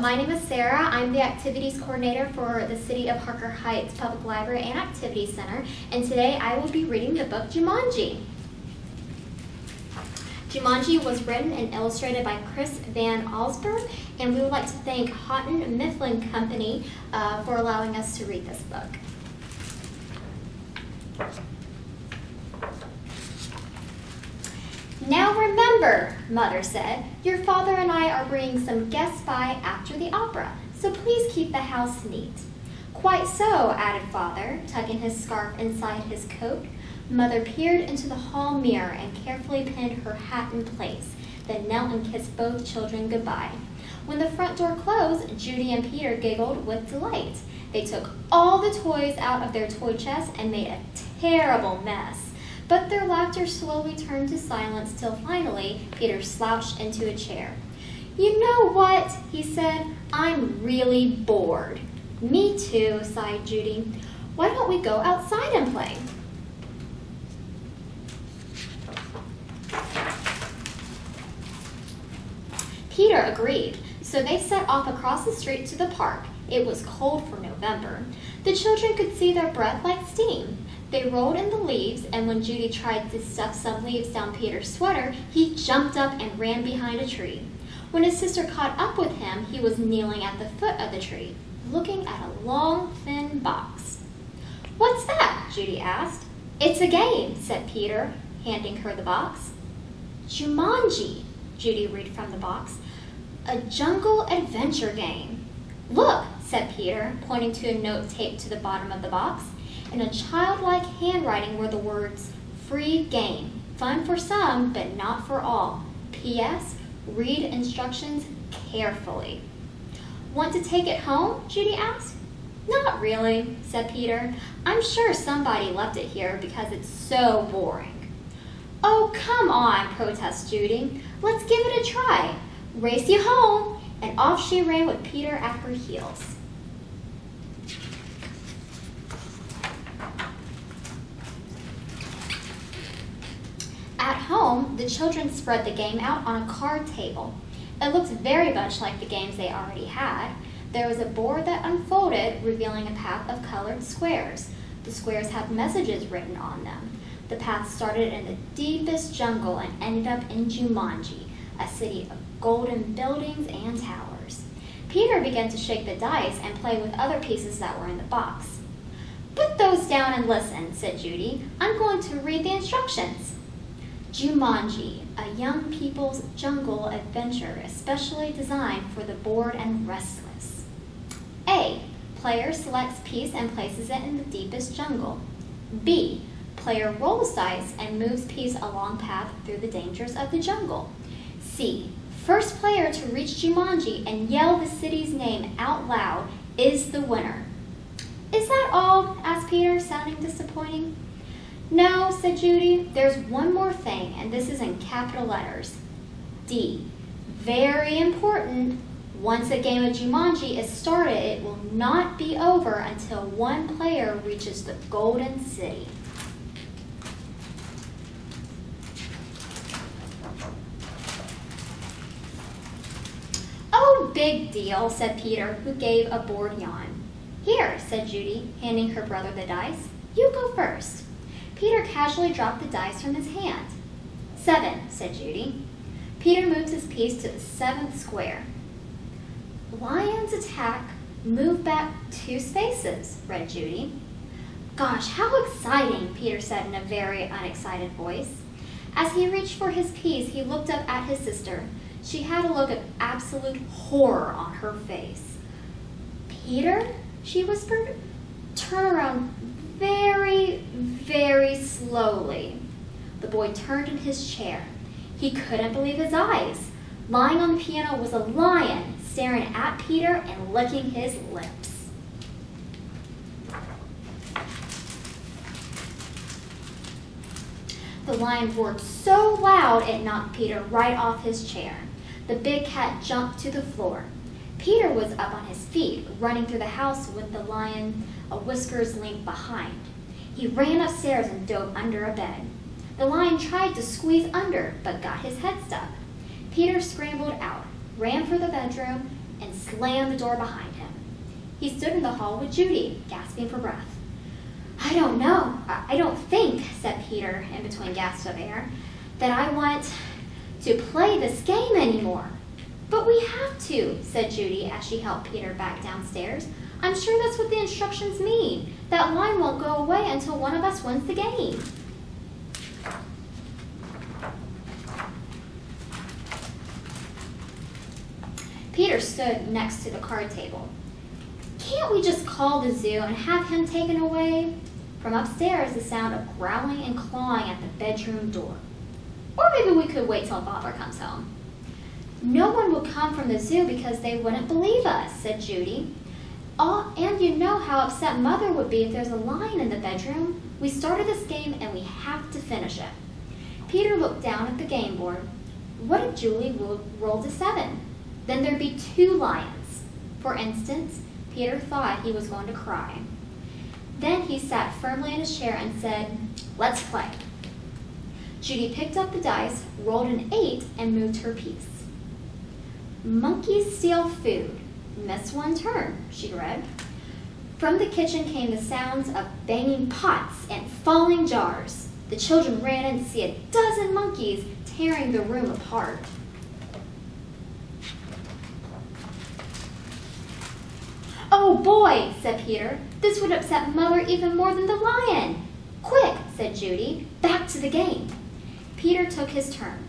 My name is Sara. I'm the activities coordinator for the City of Harker Heights Public Library and Activity Center, and today I will be reading the book Jumanji. Jumanji was written and illustrated by Chris Van Allsburg, and we would like to thank Houghton Mifflin Company uh, for allowing us to read this book. Now remember, Mother said, your father and I are bringing some guests by after the opera, so please keep the house neat. Quite so, added Father, tucking his scarf inside his coat. Mother peered into the hall mirror and carefully pinned her hat in place, then knelt and kissed both children goodbye. When the front door closed, Judy and Peter giggled with delight. They took all the toys out of their toy chest and made a terrible mess. But their laughter slowly turned to silence till finally Peter slouched into a chair. You know what? he said. I'm really bored. Me too, sighed Judy. Why don't we go outside and play? Peter agreed, so they set off across the street to the park. It was cold for November. The children could see their breath like steam. They rolled in the leaves, and when Judy tried to stuff some leaves down Peter's sweater, he jumped up and ran behind a tree. When his sister caught up with him, he was kneeling at the foot of the tree, looking at a long, thin box. What's that? Judy asked. It's a game, said Peter, handing her the box. Jumanji, Judy read from the box. A jungle adventure game. Look, said Peter, pointing to a note taped to the bottom of the box. In a childlike handwriting were the words, free game, fun for some, but not for all. P.S. Read instructions carefully. Want to take it home? Judy asked. Not really, said Peter. I'm sure somebody left it here because it's so boring. Oh, come on, protests Judy. Let's give it a try. Race you home. And off she ran with Peter at her heels. At home, the children spread the game out on a card table. It looked very much like the games they already had. There was a board that unfolded, revealing a path of colored squares. The squares had messages written on them. The path started in the deepest jungle and ended up in Jumanji, a city of golden buildings and towers. Peter began to shake the dice and play with other pieces that were in the box. Put those down and listen, said Judy. I'm going to read the instructions. Jumanji, a young people's jungle adventure especially designed for the bored and restless. A. Player selects piece and places it in the deepest jungle. B. Player rolls dice and moves piece along path through the dangers of the jungle. C. First player to reach Jumanji and yell the city's name out loud is the winner. Is that all? asked Peter, sounding disappointing. No, said Judy. There's one more thing, and this is in capital letters. D. Very important. Once a game of Jumanji is started, it will not be over until one player reaches the Golden City. Oh, big deal, said Peter, who gave a bored yawn. Here, said Judy, handing her brother the dice. You go first. Peter casually dropped the dice from his hand. Seven, said Judy. Peter moves his piece to the seventh square. Lions attack, move back two spaces, read Judy. Gosh, how exciting, Peter said in a very unexcited voice. As he reached for his piece, he looked up at his sister. She had a look of absolute horror on her face. Peter, she whispered, turn around very, very slowly. The boy turned in his chair. He couldn't believe his eyes. Lying on the piano was a lion staring at Peter and licking his lips. The lion roared so loud it knocked Peter right off his chair. The big cat jumped to the floor. Peter was up on his feet, running through the house with the lion a whisker's length behind. He ran upstairs and dove under a bed. The lion tried to squeeze under, but got his head stuck. Peter scrambled out, ran for the bedroom, and slammed the door behind him. He stood in the hall with Judy, gasping for breath. I don't know. I don't think, said Peter in between gasps of air, that I want to play this game anymore. But we have to, said Judy as she helped Peter back downstairs. I'm sure that's what the instructions mean. That line won't go away until one of us wins the game. Peter stood next to the card table. Can't we just call the zoo and have him taken away? From upstairs, the sound of growling and clawing at the bedroom door. Or maybe we could wait till father comes home. No one will come from the zoo because they wouldn't believe us, said Judy. Oh, and you know how upset mother would be if there's a lion in the bedroom. We started this game and we have to finish it. Peter looked down at the game board. What if Julie rolled a seven? Then there'd be two lions. For instance, Peter thought he was going to cry. Then he sat firmly in his chair and said, Let's play. Judy picked up the dice, rolled an eight, and moved her piece. Monkeys steal food. Miss one turn, she read. From the kitchen came the sounds of banging pots and falling jars. The children ran in to see a dozen monkeys tearing the room apart. Oh boy, said Peter. This would upset Mother even more than the lion. Quick, said Judy. Back to the game. Peter took his turn.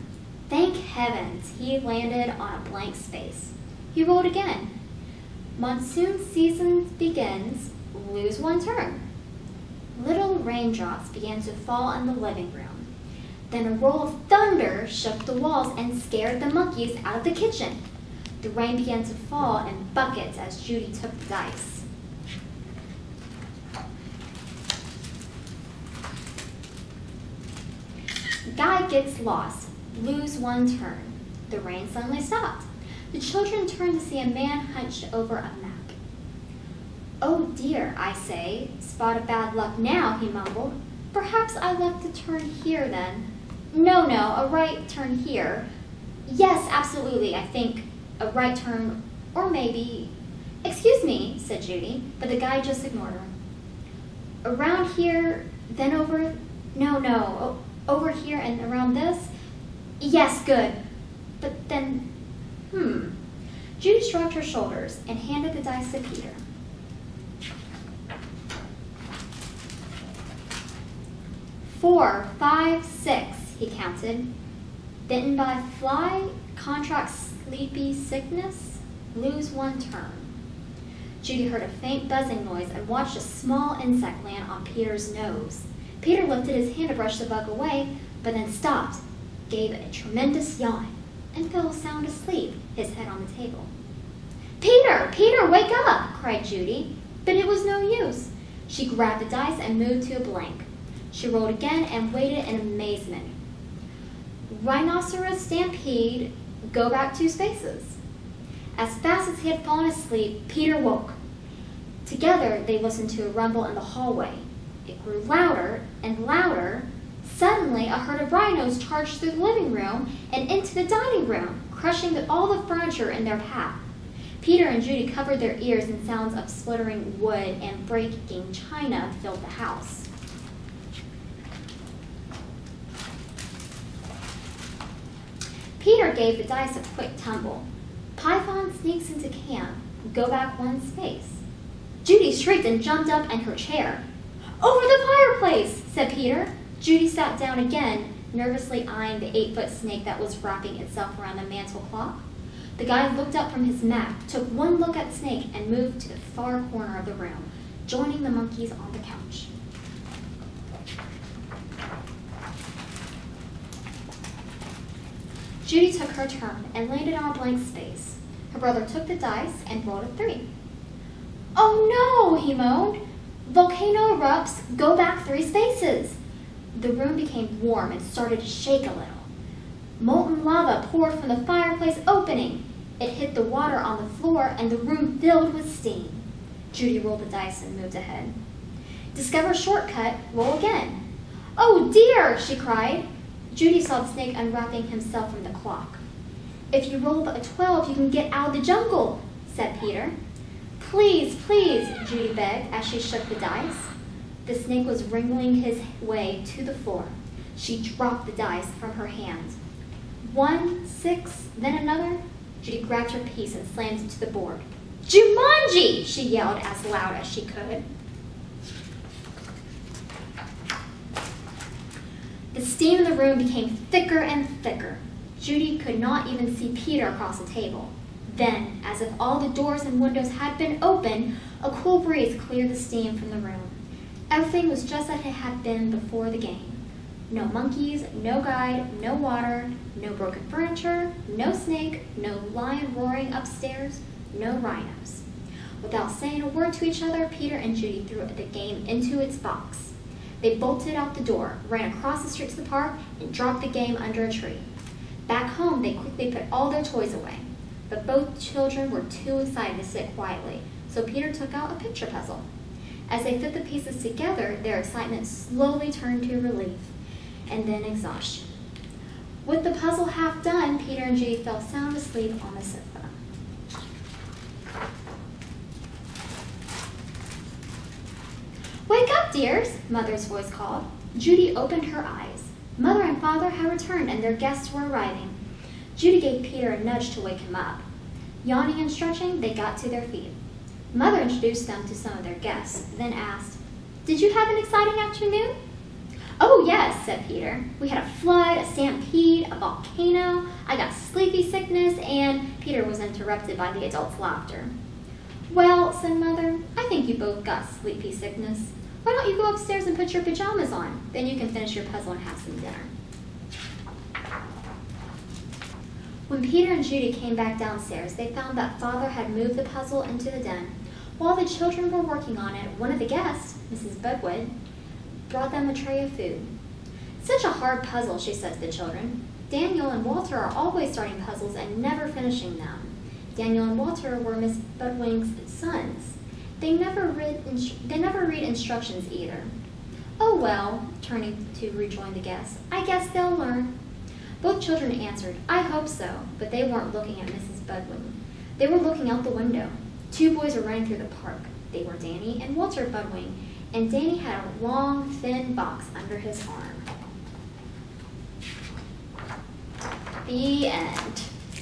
Thank heavens he landed on a blank space. He rolled again. Monsoon season begins, lose one turn. Little raindrops began to fall in the living room. Then a roll of thunder shook the walls and scared the monkeys out of the kitchen. The rain began to fall in buckets as Judy took the dice. Guy gets lost, lose one turn. The rain suddenly stopped. The children turned to see a man hunched over a map. Oh dear, I say, spot of bad luck now, he mumbled. Perhaps I left a turn here then. No, no, a right turn here. Yes, absolutely, I think a right turn, or maybe. Excuse me, said Judy, but the guy just ignored her. Around here, then over. No, no, over here and around this? Yes, good. But then, hmm. Judy shrugged her shoulders and handed the dice to Peter. Four, five, six, he counted. Bitten by fly, contract sleepy sickness, lose one turn. Judy heard a faint buzzing noise and watched a small insect land on Peter's nose. Peter lifted his hand to brush the bug away, but then stopped, gave a tremendous yawn, and fell sound asleep, his head on the table. Peter, Peter, wake up, cried Judy, but it was no use. She grabbed the dice and moved to a blank. She rolled again and waited in amazement. Rhinoceros stampede, go back two spaces. As fast as he had fallen asleep, Peter woke. Together, they listened to a rumble in the hallway. It grew louder and louder. Suddenly, a herd of rhinos charged through the living room and into the dining room, crushing the, all the furniture in their path. Peter and Judy covered their ears, and sounds of splittering wood and breaking china filled the house. Peter gave the dice a quick tumble. Python sneaks into camp. Go back one space. Judy shrieked and jumped up in her chair. Over the fireplace, said Peter. Judy sat down again, nervously eyeing the eight foot snake that was wrapping itself around the mantel clock. The guy looked up from his map, took one look at snake, and moved to the far corner of the room, joining the monkeys on the couch. Judy took her turn and landed on a blank space. Her brother took the dice and rolled a three. Oh no, he moaned. Volcano erupts, go back three spaces. The room became warm and started to shake a little. Molten lava poured from the fireplace opening. It hit the water on the floor and the room filled with steam. Judy rolled the dice and moved ahead. Discover shortcut, roll again. Oh dear, she cried. Judy saw the snake unwrapping himself from the clock. If you roll a 12, you can get out of the jungle. said Peter. Please, please, Judy begged as she shook the dice. The snake was wriggling his way to the floor. She dropped the dice from her hand. One, six, then another. Judy grabbed her piece and slammed it to the board. Jumanji! she yelled as loud as she could. The steam in the room became thicker and thicker. Judy could not even see Peter across the table. Then, as if all the doors and windows had been open, a cool breeze cleared the steam from the room. Everything was just as it had been before the game. No monkeys, no guide, no water, no broken furniture, no snake, no lion roaring upstairs, no rhinos. Without saying a word to each other, Peter and Judy threw the game into its box. They bolted out the door, ran across the street to the park, and dropped the game under a tree. Back home, they quickly put all their toys away. But both children were too excited to sit quietly, so Peter took out a picture puzzle. As they fit the pieces together, their excitement slowly turned to relief and then exhaustion. With the puzzle half done, Peter and Judy fell sound asleep on the sofa. Wake up, dears, Mother's voice called. Judy opened her eyes. Mother and Father had returned and their guests were arriving. Judy gave Peter a nudge to wake him up. Yawning and stretching, they got to their feet. Mother introduced them to some of their guests, then asked, Did you have an exciting afternoon? Oh, yes, said Peter. We had a flood, a stampede, a volcano, I got sleepy sickness, and Peter was interrupted by the adults' laughter. Well, said Mother, I think you both got sleepy sickness. Why don't you go upstairs and put your pajamas on? Then you can finish your puzzle and have some dinner. When Peter and Judy came back downstairs, they found that Father had moved the puzzle into the den. While the children were working on it, one of the guests, Mrs. Budwing, brought them a tray of food. Such a hard puzzle, she said to the children. Daniel and Walter are always starting puzzles and never finishing them. Daniel and Walter were Miss Budwing's sons. They never read they never read instructions either. Oh well, turning to rejoin the guests, I guess they'll learn. Both children answered, I hope so, but they weren't looking at Mrs. Budwig. They were looking out the window. Two boys were running through the park. They were Danny and Walter Budwing, and Danny had a long, thin box under his arm. The end.